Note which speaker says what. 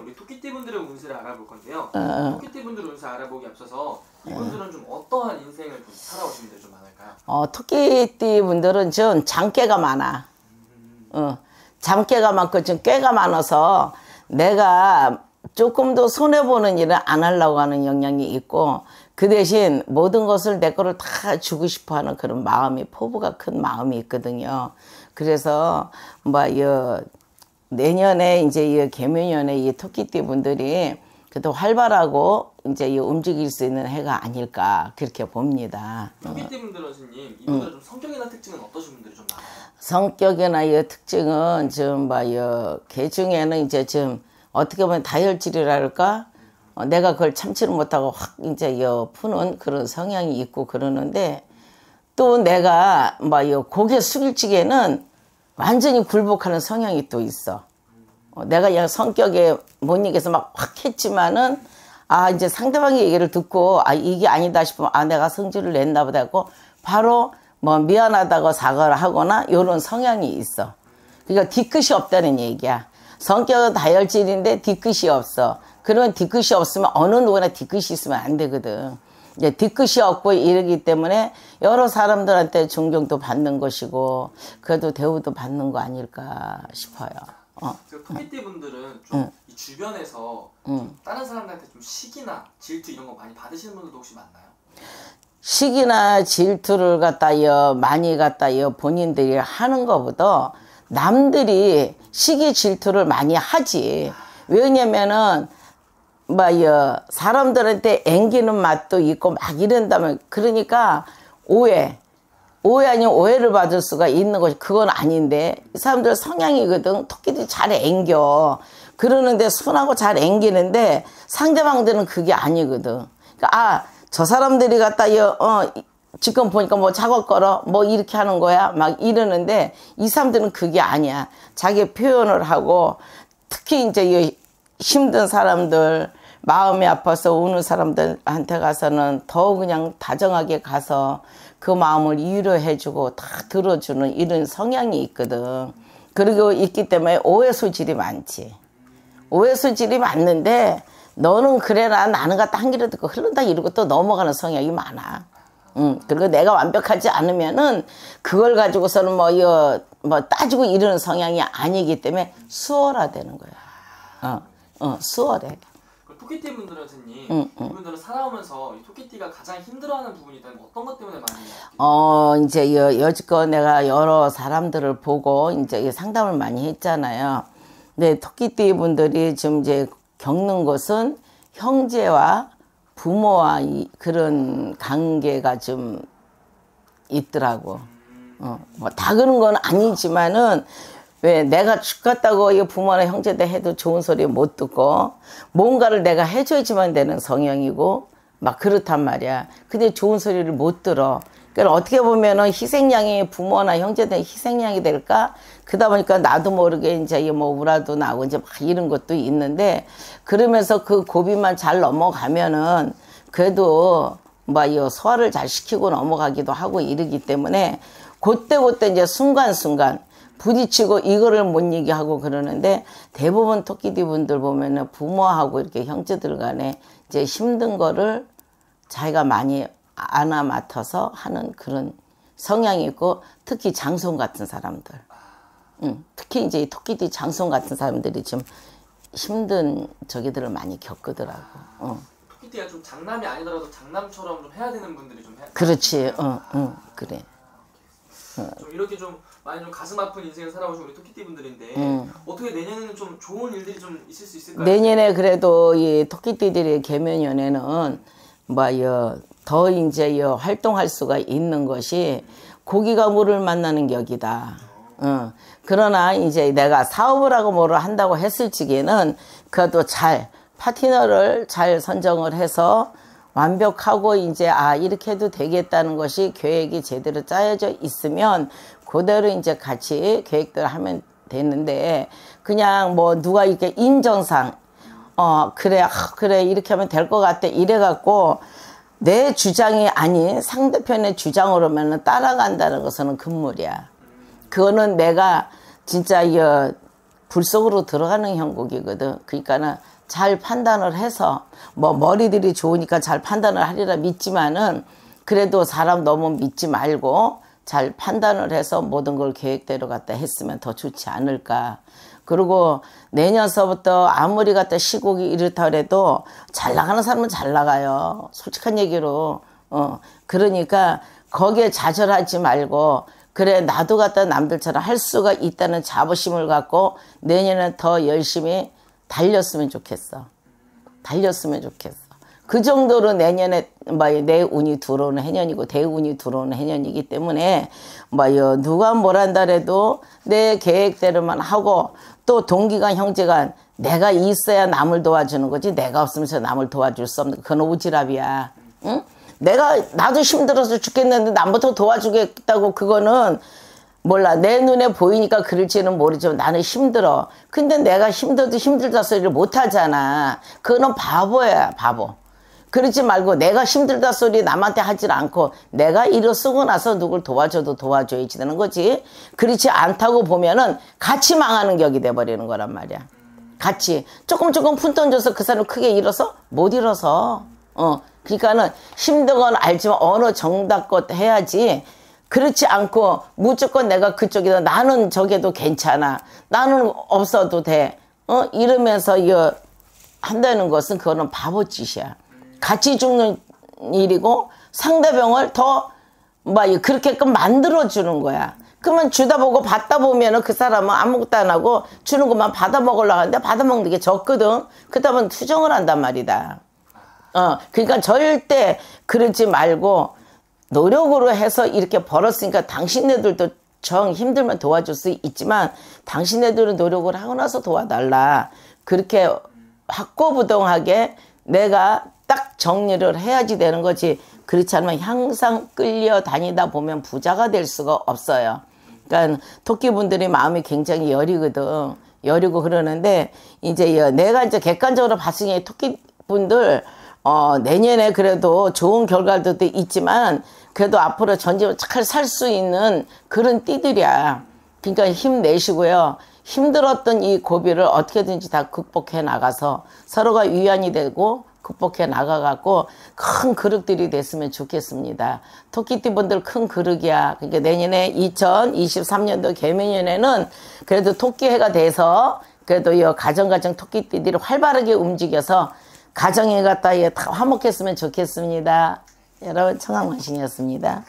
Speaker 1: 2023년 개면년 우리 토끼띠 분들의 운세를 알아볼 건데요.
Speaker 2: 어.
Speaker 1: 토끼띠 분들 운세 알아보기 앞서서 이분들은 좀 어떠한 인생을 좀 살아오신 분들이 좀 많을까요?
Speaker 2: 어, 토끼띠 분들은 좀 잠깨가 많아. 어, 잠깨가 많고 좀 꾀가 많아서 내가 조금 더 손해보는 일을 안 하려고 하는 영향이 있고 그 대신 모든 것을 내 거를 다 주고 싶어 하는 그런 마음이 포부가 큰 마음이 있거든요. 그래서 뭐, 이 내년에 이제 이 개묘년에 이 토끼띠 분들이 그래도 활발하고 이제 이 움직일 수 있는 해가 아닐까 그렇게 봅니다.
Speaker 1: 토끼띠 분들은 스님 이분들은 좀 성격이나 특징은 어떠신 분들이 좀 많아요?
Speaker 2: 성격이나 이 특징은 좀뭐개 중에는 이제 좀 어떻게 보면 다혈질이랄까 어, 내가 그걸 참지를 못하고 확 이제 여 푸는 그런 성향이 있고 그러는데 또 내가 뭐요 고개 숙일 적에는 완전히 굴복하는 성향이 또 있어. 어, 내가 그냥 성격에 못 이겨서 막 확 했지만은 아 이제 상대방의 얘기를 듣고 아 이게 아니다 싶으면 아 내가 성질을 냈나 보다 하고 바로 뭐 미안하다고 사과를 하거나 이런 성향이 있어. 그러니까 뒤끝이 없다는 얘기야. 성격은 다혈질인데 뒤끝이 없어. 그러면 뒤끝이 없으면 어느 누구나 뒤끝이 있으면 안 되거든. 이제 뒤끝이 없고 이러기 때문에 여러 사람들한테 존경도 받는 것이고 그래도 대우도 받는 거 아닐까 싶어요. 어.
Speaker 1: 그 토끼띠 분들은 좀이 주변에서 좀 다른 사람들한테 좀 시기나 질투 이런 거 많이 받으시는 분들도 혹시 많나요?
Speaker 2: 시기나 질투를 갖다 여 많이 갖다 여 본인들이 하는 것보다 남들이 시기 질투를 많이 하지. 왜냐면은 뭐여 사람들한테 앵기는 맛도 있고 막 이런다면 그러니까 오해 오해 아니면 오해를 받을 수가 있는 것이 그건 아닌데 이 사람들 성향이거든. 토끼들이 잘 앵겨. 그러는데 순하고 잘 앵기는데 상대방들은 그게 아니거든. 그러니까 아 저 사람들이 갖다 어 지금 보니까 뭐 작업 걸어 뭐 이렇게 하는 거야? 막 이러는데 이 사람들은 그게 아니야. 자기 표현을 하고 특히 이제 힘든 사람들 마음이 아파서 우는 사람들한테 가서는 더 그냥 다정하게 가서 그 마음을 위로해주고 다 들어주는 이런 성향이 있거든. 그리고 있기 때문에 오해 소질이 많지. 오해 소질이 많는데 너는 그래라 나는 갖다 한 길을 듣고 흐른다 이러고 또 넘어가는 성향이 많아. 응. 그리고 내가 완벽하지 않으면은 그걸 가지고서는 뭐, 여, 뭐 따지고 이러는 성향이 아니기 때문에 수월화되는 거야. 어, 어, 수월해.
Speaker 1: 그 토끼띠 분들은 스님
Speaker 2: 응,
Speaker 1: 이분들은 살아오면서 이 토끼띠가 가장 힘들어하는 부분이 있다면 어떤 것 때문에 많이
Speaker 2: 어, 이제 여, 여지껏 내가 여러 사람들을 보고 이제 상담을 많이 했잖아요. 근데 토끼띠 분들이 지금 이제 겪는 것은 형제와 부모와 이, 그런 관계가 좀 있더라고. 어, 뭐 다 그런 건 아니지만은 왜 내가 죽겠다고 이 부모나 형제들 해도 좋은 소리 못 듣고 뭔가를 내가 해줘야지만 되는 성향이고 막 그렇단 말이야. 근데 좋은 소리를 못 들어. 그러니까 어떻게 보면은 희생양이 부모나 형제들 희생양이 될까? 그러다 보니까 나도 모르게 이제 뭐 우라도 나고 이제 막 이런 것도 있는데 그러면서 그 고비만 잘 넘어가면은 그래도 뭐이 소화를 잘 시키고 넘어가기도 하고 이러기 때문에 그때 그때 이제 순간순간 부딪히고 이거를 못 이기 하고 그러는데 대부분 토끼띠 분들 보면은 부모하고 이렇게 형제들 간에 이제 힘든 거를 자기가 많이 안아 맡아서 하는 그런 성향이 있고 특히 장손 같은 사람들. 응. 특히 이제 토끼띠 장손 같은 사람들이 좀 힘든 저기들을 많이 겪으더라고. 어.
Speaker 1: 토끼띠가 좀 장남이 아니더라도 장남처럼 좀 해야 되는 분들이 좀 해.
Speaker 2: 그렇지. 어, 어, 그래.
Speaker 1: 좀 이렇게 좀 많이 좀 가슴 아픈 인생을 살아오신 우리 토끼띠 분들인데 어떻게 내년에는 좀 좋은 일들이 좀 있을 수 있을까요?
Speaker 2: 내년에 그래도 이 토끼띠들의 개면연에는 뭐여 더 이제 여 활동할 수가 있는 것이 고기가 물을 만나는 격이다. 어. 그러나 이제 내가 사업을 하고 뭐를 한다고 했을 적에는 그래도 잘 파트너를 잘 선정을 해서 완벽하고 이제 아 이렇게 해도 되겠다는 것이 계획이 제대로 짜여져 있으면 그대로 이제 같이 계획대로 하면 되는데 그냥 뭐 누가 이렇게 인정상 어 그래 아, 그래 이렇게 하면 될 것 같아 이래 갖고 내 주장이 아닌 상대편의 주장으로면 따라간다는 것은 금물이야. 그거는 내가 진짜 이 불 속으로 들어가는 형국이거든. 그러니까는 잘 판단을 해서 뭐 머리들이 좋으니까 잘 판단을 하리라 믿지만은 그래도 사람 너무 믿지 말고 잘 판단을 해서 모든 걸 계획대로 갖다 했으면 더 좋지 않을까. 그리고 내년서부터 아무리 갖다 시국이 이렇다 그래도 잘 나가는 사람은 잘 나가요. 솔직한 얘기로. 어. 그러니까 거기에 좌절하지 말고 그래 나도 갖다 남들처럼 할 수가 있다는 자부심을 갖고 내년에 더 열심히 달렸으면 좋겠어. 달렸으면 좋겠어. 그 정도로 내년에 뭐내 운이 들어오는 해년이고 대운이 들어오는 해년이기 때문에 뭐요 누가 뭘 한다래도 내 계획대로만 하고 또 동기간 형제간 내가 있어야 남을 도와주는 거지 내가 없으면 서 남을 도와줄 수 없는 그건 오지랖이야. 응? 내가 나도 힘들어서 죽겠는데 남부터 도와주겠다고 그거는 몰라. 내 눈에 보이니까 그럴지는 모르지만 나는 힘들어. 근데 내가 힘들어도 힘들다 소리를 못하잖아. 그거는 바보야 바보. 그러지 말고 내가 힘들다 소리 남한테 하질 않고 내가 일을 쓰고 나서 누굴 도와줘도 도와줘야지 되는 거지. 그렇지 않다고 보면은 같이 망하는 격이 돼버리는 거란 말이야. 같이. 조금 조금 푼 던져서 그 사람 크게 잃어서 못 잃어서 어 그러니까는 힘든 건 알지만 어느 정답껏 해야지. 그렇지 않고 무조건 내가 그쪽이다 나는 저게도 괜찮아. 나는 없어도 돼. 어? 이러면서 이거 한다는 것은 그거는 바보 짓이야. 같이 죽는 일이고 상대방을 더뭐 그렇게끔 만들어 주는 거야. 그러면 주다 보고 받다 보면은 그 사람은 아무것도 안 하고 주는 것만 받아 먹으려고 하는데 받아 먹는 게 적거든. 그다음에 투정을 한단 말이다 어 그러니까 절대 그러지 말고 노력으로 해서 이렇게 벌었으니까 당신네들도 정 힘들면 도와줄 수 있지만 당신네들은 노력을 하고 나서 도와달라. 그렇게 확고부동하게 내가 딱 정리를 해야지 되는 거지. 그렇지 않으면 항상 끌려 다니다 보면 부자가 될 수가 없어요. 그러니까 토끼분들이 마음이 굉장히 여리거든. 여리고 그러는데 이제 내가 이제 객관적으로 때 토끼분들 어 내년에 그래도 좋은 결과들도 있지만 그래도 앞으로 전쟁을 잘 살 수 있는 그런 띠들이야. 그러니까 힘내시고요. 힘들었던 이 고비를 어떻게든지 다 극복해 나가서 서로가 위안이 되고 극복해 나가갖고 큰 그릇들이 됐으면 좋겠습니다. 토끼띠 분들 큰 그릇이야. 그러니까 내년에 2023년도 개미년에는 그래도 토끼해가 돼서 그래도 이 가정가정 토끼띠들이 활발하게 움직여서 가정에 갖다 다 화목했으면 좋겠습니다. 여러분 청강만신이었습니다.